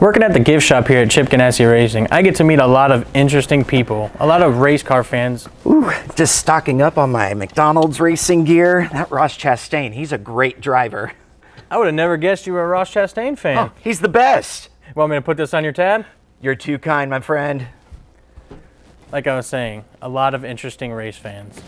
Working at the gift shop here at Chip Ganassi Racing, I get to meet a lot of interesting people, a lot of race car fans. Ooh, just stocking up on my McDonald's racing gear. That Ross Chastain, he's a great driver. I would have never guessed you were a Ross Chastain fan. Oh, he's the best. Want me to put this on your tab? You're too kind, my friend. Like I was saying, a lot of interesting race fans.